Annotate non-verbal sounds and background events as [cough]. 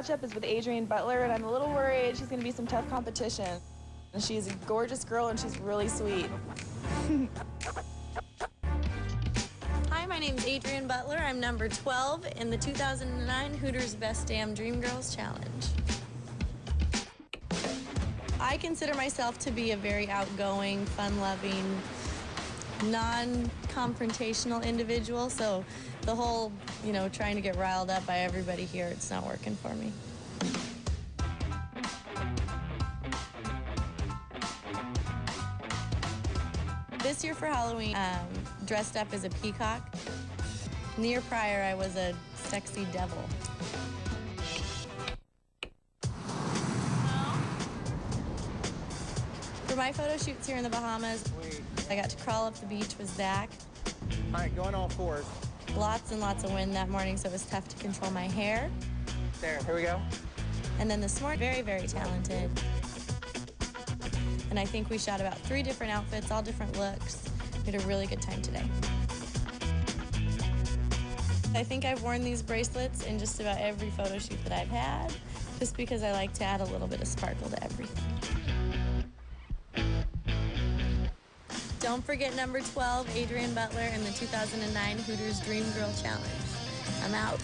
matchup is with Adrean Butler, and I'm a little worried she's going to be some tough competition. And she's a gorgeous girl, and she's really sweet. [laughs] Hi, my name is Adrean Butler. I'm number 12 in the 2009 Hooters Best Damn Dream Girls Challenge. I consider myself to be a very outgoing, fun-loving, non-confrontational individual, so the whole, you know, trying to get riled up by everybody here, it's not working for me. This year for Halloween, um, dressed up as a peacock. The year prior, I was a sexy devil. For my photo shoots here in the Bahamas, I got to crawl up the beach with Zach. All right, going all fours. Lots and lots of wind that morning, so it was tough to control my hair. There, here we go. And then this morning, very, very talented. And I think we shot about three different outfits, all different looks. We had a really good time today. I think I've worn these bracelets in just about every photo shoot that I've had, just because I like to add a little bit of sparkle to everything. Don't forget number 12, Adrean Butler, in the 2009 Hooters Dream Girl Challenge. I'm out.